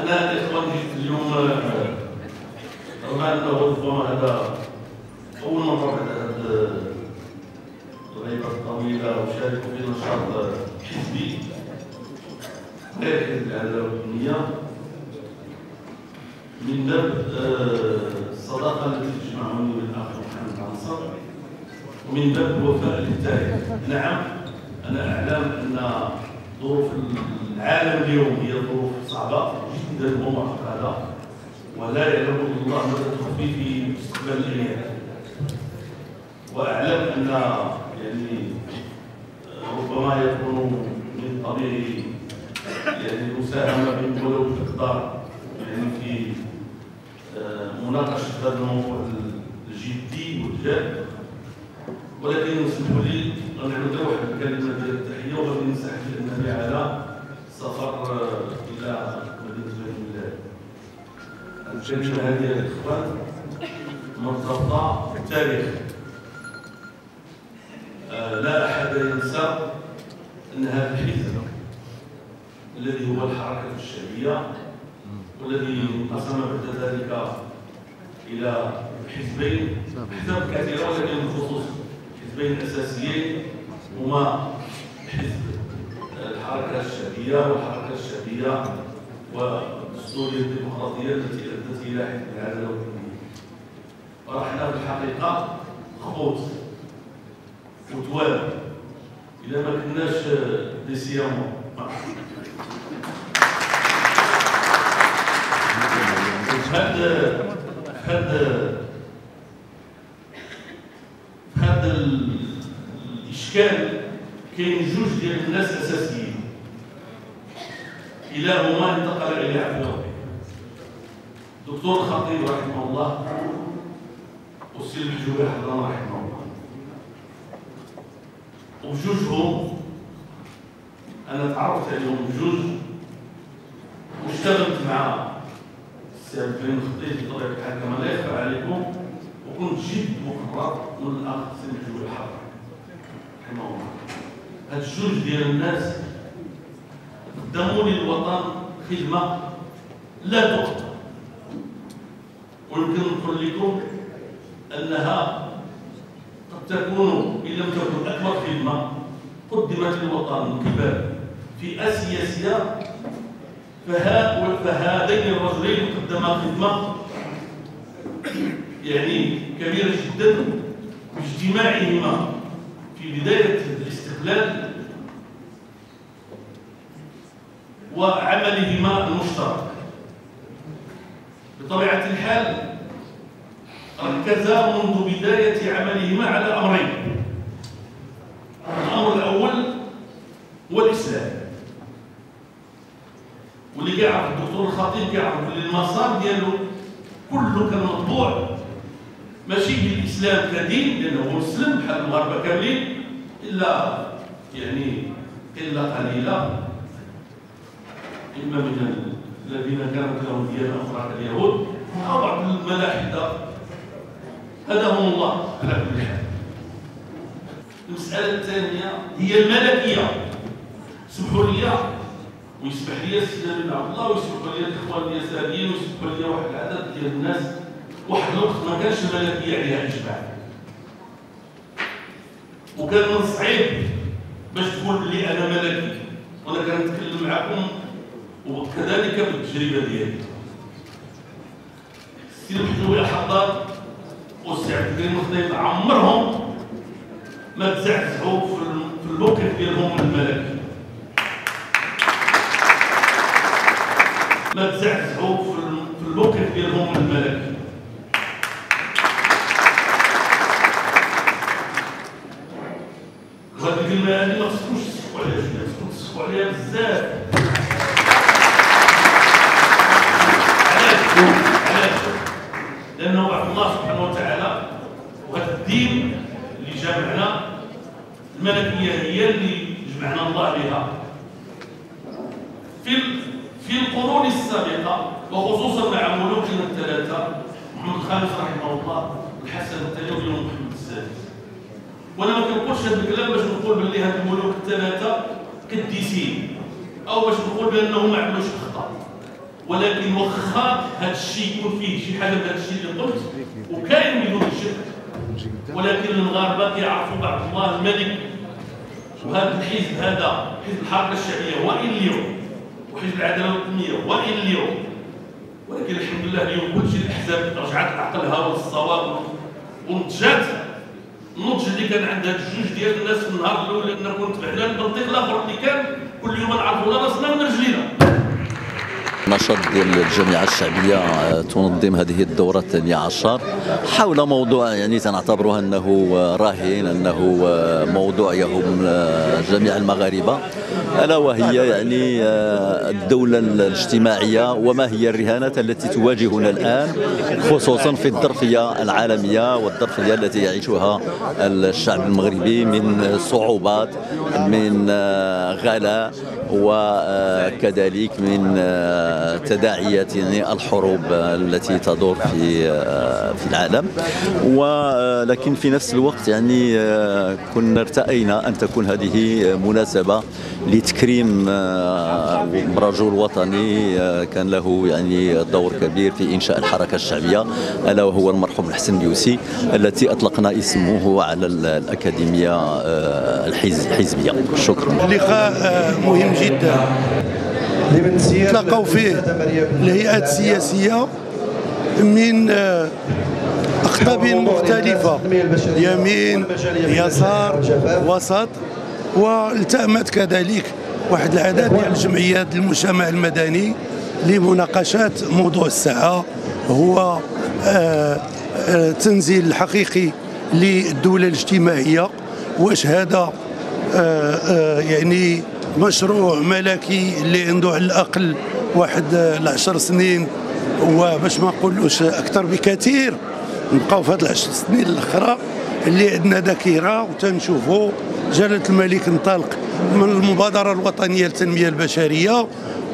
أنا الاخوان جيت اليوم آه، رغم انه ربما هذا أول مرة بعد هذه الغيبه الطويله أشارك في نشاط حزبي. غير العداله والدنيا من باب آه، الصداقه التي تجمعني بالاخ محمد عنصر. ومن باب الوفاء للتاريخ نعم أنا أعلم أن ظروف العالم اليوم هي ظروف صعبة. جدا ومعقده ولا يعلم الله ماذا تخفي في مستقبل الأيام وأعلم أن يعني ربما يكون من طبيعي يعني المساهمه ولو بمقدار يعني في آه، مناقشة هذا الموضوع الجدي والجاد. ولكن اسمحوا لي نعطي واحد الكلمة ديال التحية وغادي نسحب النبي على الكلمة هذه الاخوان مرتبطه بالتاريخ آه، لا أحد ينسى أن هذا الحزب الذي هو الحركة الشعبية والذي انقسم بعد ذلك إلى حزبين احزاب كثيرة ولكن بخصوص حزبين أساسيين هما حزب الحركة الشعبية والحركة الشعبية والدستوريه الديمقراطية التي أدت إلى حزب العداله والدينيه ورحنا في الحقيقة خبوط وتواب إذا ما كناش ديسيامون. هذا هذا هذا الإشكال كاين جوج ديال الناس أساسيين. كلاهما انتقل إلى عفو دكتور الخطيب رحمه الله والسي الحجوبي حضرنا رحمه الله. وبجوجهم أنا تعرفت عليهم بجوج واشتغلت مع السي عبد الكريم الخطيب بطبيعه الحال كما لا يخفى عليكم. وكنت جد مقرب من الأخ سي المحجوبي أحرضان رحمه الله. هاد الجوج ديال الناس قدموا للوطن خدمة لا تقدر ويمكن لكم أنها قد تكون إن لم تكن أكبر خدمة قدمت للوطن فئه سياسيه فها فهذين الرجلين قدما خدمة. يعني كبيرة جدا باجتماعهما في بداية الاستقلال وعملهما المشترك. بطبيعة الحال ركزا منذ بداية عملهما على أمرين. الأمر الأول هو الإسلام. واللي كيعرف الدكتور الخطيب كيعرف المسار ديالو كله كان مطبوع ماشي بالإسلام كدين لأنه هو مسلم بحال المغاربة كاملين إلا يعني قلة قليلة. إما من الذين كانت لهم ديانه أخرى كاليهود أو بعض الملاحدة. هداهم الله. على كل حال المسألة الثانية هي الملكية سمحوا لي ويسمح لي السيد بن عبد الله ويسمح لي الإخوان اليساريين ويسمح لي واحد العدد ديال الناس. واحد الوقت ما كانش ملكية عليها إجماع. وكان من الصعيب باش تقول بلي أنا ملكي. وأنا كنتكلم معكم وكذلك بالتجربة ديالي. السي الحجوي الحضار والسي عبد الكريم الخضيب عمرهم ما تزعزعوا في الموقف ديالهم الملكي. ما تزعزعوا في الموقف ديالهم الملكي. وهذه الكلمة هذه ما خصكوش تسكوا عليها شوية خصكم تسكوا عليها بزاف علاش علاش لأنه بعد الله سبحانه وتعالى وهذا الدين اللي جمعنا الملكية هي اللي جمعنا الله بها في في القرون السابقة وخصوصا مع ملوكنا الثلاثة محمد الخامس رحمه الله الحسن الثاني ومحمد السادس. وأنا ما كنقولش هذا الكلام باش نقول باللي هاد الملوك الثلاثة قديسين أو باش نقول بأنهم ما عملوش ولكن واخا هذا الشيء يكون فيه شي حاجة من هذا الشيء اللي قلت وكاين بدون الشرك. ولكن المغاربة كيعرفوا بعض الله الملك. وهذا الحزب هذا حزب الحركة الشعبية وإن اليوم وحزب العدالة والتنميه وإن اليوم. ولكن الحمد لله اليوم كل شيء الأحزاب رجعت لعقلها والصواب ونضجات النضج اللي كان عند هاد الجوج ديال الناس في النهار الأول ان كنت فعلا المنطق الآخر اللي كان كل يوم نعرفوا راسنا من رجلينا نشاط ديال الجامعة الشعبية آه، تنظم هذه الدورة الثانية عشر حول موضوع يعني تنعتبره أنه راهن أنه آه، موضوع يهم آه، جميع المغاربة. ألا وهي يعني الدولة الاجتماعية وما هي الرهانات التي تواجهنا الآن خصوصا في الظرفية العالمية والظرفية التي يعيشها الشعب المغربي من صعوبات من غلاء وكذلك من تداعيات يعني الحروب التي تدور في في العالم. ولكن في نفس الوقت يعني كنا ارتأينا أن تكون هذه مناسبة لتكريم رجل وطني كان له يعني دور كبير في إنشاء الحركة الشعبية ألا وهو المرحوم الحسن اليوسي التي أطلقنا اسمه على الأكاديمية الحزبية. شكرا. لقاء مهم جدا. تلقوا فيه الهيئات السياسية من أقطاب مختلفة يمين يسار وسط. والتأمت كذلك واحد العدد من الجمعيات المجتمع المدني لمناقشة موضوع الساعة هو التنزيل الحقيقي للدولة الاجتماعية واش هذا يعني مشروع ملكي اللي عنده على الأقل واحد العشر سنين وباش ما نقولوش أكثر بكثير نبقاو في هذه العشر سنين الأخرى اللي عندنا ذاكرة وتنشوفوا جلالة الملك انطلق من المبادرة الوطنية للتنمية البشرية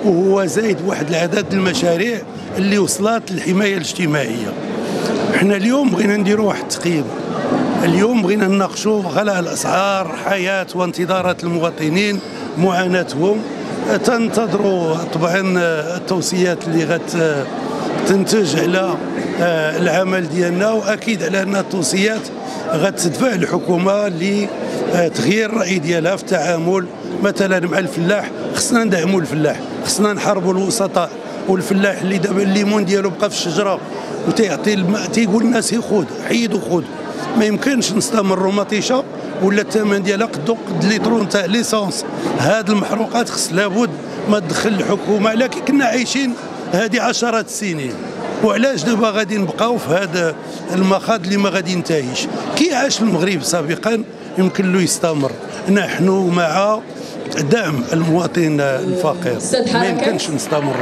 وهو زايد واحد العدد المشاريع اللي وصلت للحماية الاجتماعية. إحنا اليوم بغينا نديروا واحد التقييم. اليوم بغينا نناقشوا غلاء الأسعار حياة وانتظارات المواطنين معاناتهم. تنتظروا طبعا التوصيات اللي غت تنتج على آه، العمل ديالنا وأكيد على أن التوصيات غتدفع الحكومة لتغيير الرأي ديالها في التعامل. مثلا مع الفلاح خصنا ندعموا الفلاح. خصنا نحاربوا الوسطاء والفلاح اللي دابا الليمون ديالو بقى في الشجرة وتيعطي الماء تيقول الناس يخوض حيدوا خذ ما يمكنش نستمروا مطيشه ولا الثمن ديالها قد قد ليترون تاع ليسونس هاد المحروقات خص لابد ما تدخل الحكومة. لكن كنا عايشين هذه عشرات السنين. وعلاش دابا غادي نبقاو في هذا المخاض اللي ما غادي ينتهيش؟ كي عاش المغرب سابقا يمكن له يستمر. نحن مع دعم المواطن الفقير. ما يمكنش نستمر.